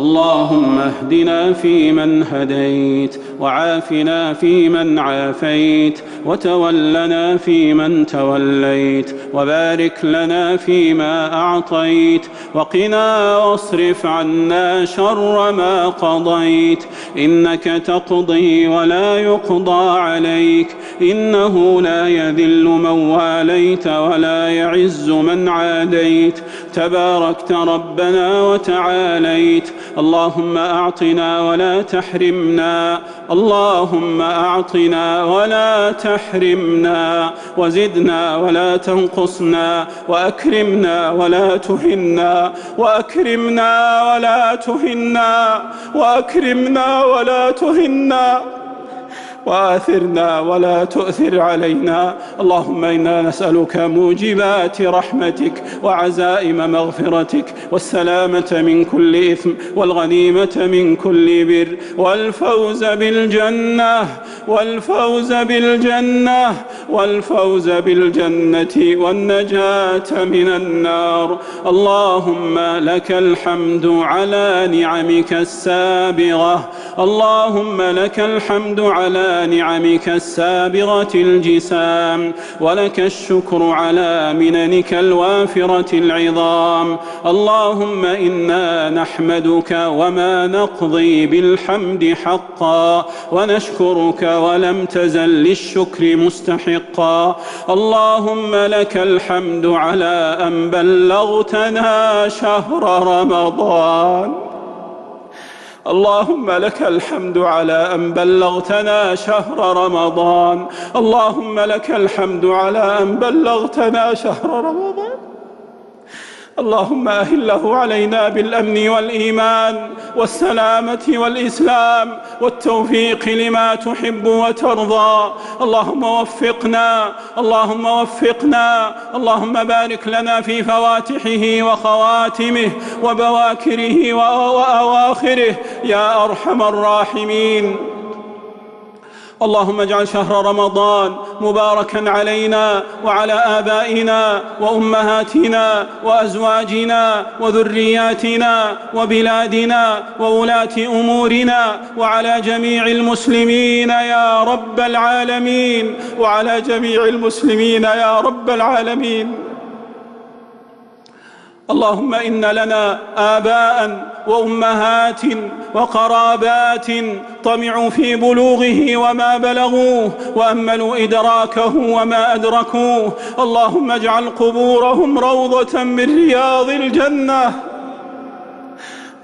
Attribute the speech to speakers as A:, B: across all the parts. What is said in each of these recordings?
A: اللهم اهدنا فيمن هديت وعافنا فيمن عافيت وتولنا فيمن توليت وبارك لنا فيما أعطيت وقنا واصرف عنا شر ما قضيت إنك تقضي ولا يقضى عليك إنه لا يذل من واليت ولا يعز من عاديت تباركت ربنا وتعاليت اللهم أعطنا ولا تحرمنا. اللهم أعطنا ولا تحرمنا. وزدنا ولا تنقصنا. وأكرمنا ولا تهنا. وأكرمنا ولا تهنا. وأكرمنا ولا تهنا. وآثرنا ولا تؤثر علينا. اللهم إنا نسألك موجبات رحمتك وعزائم مغفرتك والسلامة من كل إثم والغنيمة من كل بر. والفوز بالجنة والفوز بالجنة والفوز بالجنة والنجاة من النار. اللهم لك الحمد على نعمك السابغة. اللهم لك الحمد على نعمك السابغة الجسام ولك الشكر على مننك الوافرة العظام. اللهم إنا نحمدك وما نقضي بالحمد حقا ونشكرك ولم تزل للشكر مستحقا. اللهم لك الحمد على أن بلغتنا شهر رمضان. اللهم لك الحمد على أن بلغتنا شهر رمضان. اللهم لك الحمد على أن بلغتنا شهر رمضان. اللهم أهله علينا بالأمن والإيمان والسلامة والإسلام والتوفيق لما تحب وترضى. اللهم وفقنا اللهم وفقنا اللهم بارك لنا في فواتحه وخواتمه وبواكره وأواخره. يا أرحم الراحمين. اللهم اجعل شهر رمضان مباركا علينا وعلى آبائنا وأمهاتنا وأزواجنا وذرياتنا وبلادنا وولاة أمورنا وعلى جميع المسلمين يا رب العالمين وعلى جميع المسلمين يا رب العالمين. اللهم إن لنا آباء وأمهات وقرابات طمعوا في بلوغه وما بلغوه وأملوا إدراكه وما أدركوه. اللهم اجعل قبورهم روضة من رياض الجنة.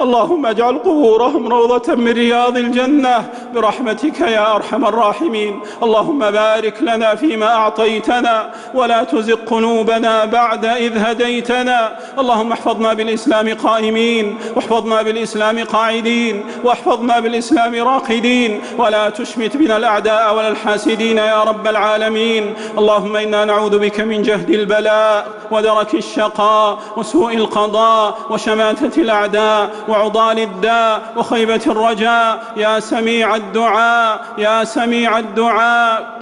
A: اللهم اجعل قبورهم روضة من رياض الجنة برحمتك يا أرحم الراحمين. اللهم بارك لنا فيما أعطيتنا ولا تزغ قلوبنا بعد إذ هديتنا. اللهم احفظنا بالإسلام قائمين واحفظنا بالإسلام قاعدين واحفظنا بالإسلام راقدين ولا تشمت بنا الأعداء ولا الحاسدين يا رب العالمين. اللهم إنا نعوذ بك من جهد البلاء ودرك الشقاء وسوء القضاء وشماتة الأعداء وعضال الداء وخيبة الرجاء يا سميع الدعاء يا سميع الدعاء.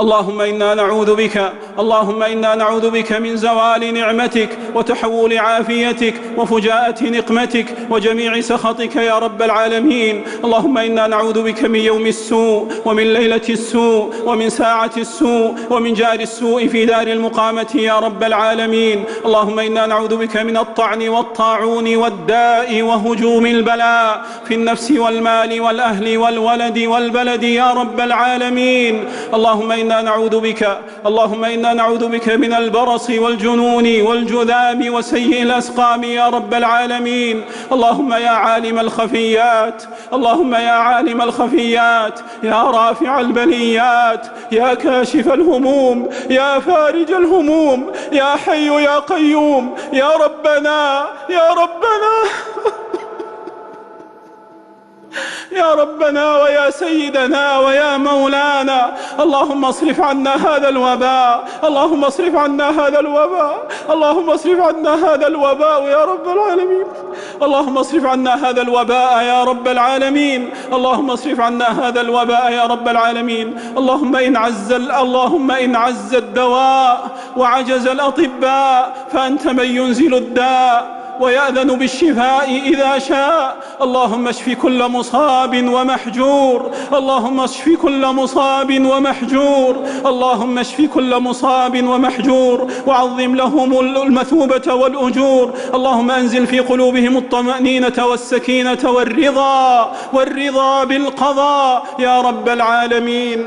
A: اللهم إنا نعوذ بك اللهم إنا نعوذ بك من زوال نعمتك وتحول عافيتك وفجاءة نقمتك وجميع سخطك يا رب العالمين. اللهم إنا نعوذ بك من يوم السوء ومن ليلة السوء ومن ساعة السوء ومن جار السوء في دار المقامة يا رب العالمين. اللهم إنا نعوذ بك من الطعن والطاعون والداء وهجوم البلاء في النفس والمال والأهل والولد والبلد يا رب العالمين. اللهم إنا إنا نعوذ بك اللهم إنا نعوذ بك من البرص والجنون والجذام وسيء الأسقام يا رب العالمين. اللهم يا عالم الخفيات اللهم يا عالم الخفيات يا رافع البليات يا كاشف الهموم يا فارج الهموم يا حي يا قيوم يا ربنا يا ربنا. يا ربنا ويا سيدنا ويا مولانا. اللهم اصرف عنا هذا الوباء. اللهم اصرف عنا هذا الوباء. اللهم اصرف عنا هذا الوباء يا رب العالمين. اللهم اصرف عنا هذا الوباء يا رب العالمين. اللهم اصرف عنا هذا الوباء يا رب العالمين. اللهم إن عز اللهم إن عز الدواء وعجز الأطباء فأنت من ينزل الداء. ويأذن بالشفاء إذا شاء. اللهم اشف كل مصاب ومحجور. اللهم اشف كل مصاب ومحجور. اللهم اشف كل مصاب ومحجور. وعظم لهم المثوبة والأجور. اللهم أنزل في قلوبهم الطمأنينة والسكينة والرضا. والرضا بالقضاء. يا رب العالمين.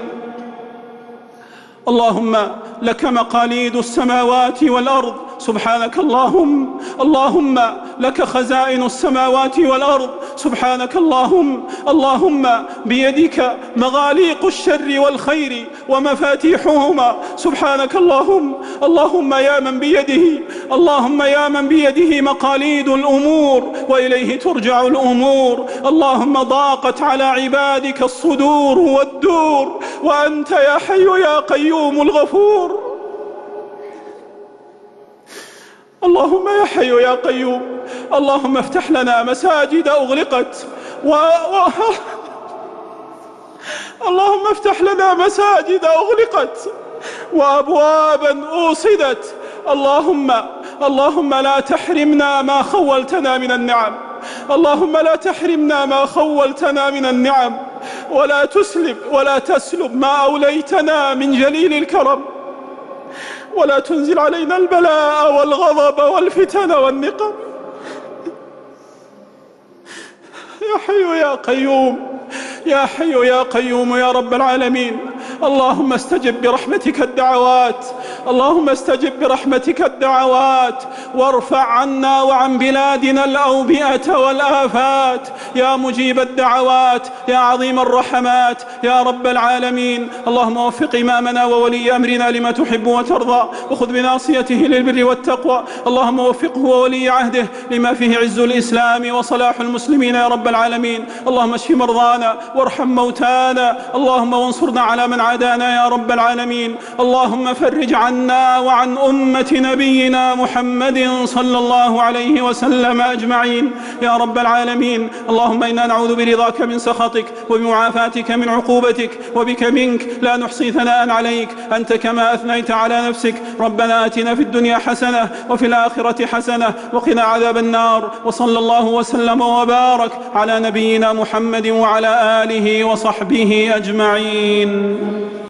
A: اللهم لك مقاليد السماوات والأرض. سبحانك اللهم اللهم لك خزائن السماوات والأرض. سبحانك اللهم اللهم بيدك مغاليق الشر والخير ومفاتيحهما. سبحانك اللهم اللهم يا من بيده اللهم يا من بيده مقاليد الأمور وإليه ترجع الأمور. اللهم ضاقت على عبادك الصدور والدور وأنت يا حي يا قيوم الغفور. اللهم يا حي يا قيوم اللهم افتح لنا مساجد أغلقت و... و... اللهم افتح لنا مساجد أغلقت وأبوابا أوصدت. اللهم اللهم لا تحرمنا ما خولتنا من النعم. اللهم لا تحرمنا ما خولتنا من النعم. ولا تسلب ولا تسلب ما أوليتنا من جليل الكرم. ولا تنزل علينا البلاء والغضب والفتن والنقم. يا حي يا قيوم يا حي يا قيوم يا رب العالمين. اللهم استجب برحمتك الدعوات اللهم استجب برحمتك الدعوات وارفع عنا وعن بلادنا الأوبئة والآفات. يا مجيب الدعوات يا عظيم الرحمات يا رب العالمين. اللهم وفق إمامنا وولي أمرنا لما تحب وترضى. وخذ بناصيته للبر والتقوى. اللهم وفقه وولي عهده لما فيه عز الإسلام وصلاح المسلمين يا رب العالمين. اللهم اشف مرضانا وارحم موتانا. اللهم وانصرنا على من عادانا يا رب العالمين. اللهم فرج عنا وعن أمة نبينا محمد صلى الله عليه وسلم أجمعين. يا رب العالمين اللهم إنا نعوذ برضاك من سخطك وبمعافاتك من عقوبتك وبك منك. لا نحصي ثناء عليك. أنت كما أثنيت على نفسك. ربنا آتنا في الدنيا حسنة وفي الآخرة حسنة وقنا عذاب النار. وصلى الله وسلم وبارك على نبينا محمد وعلى آله وصحبه أجمعين.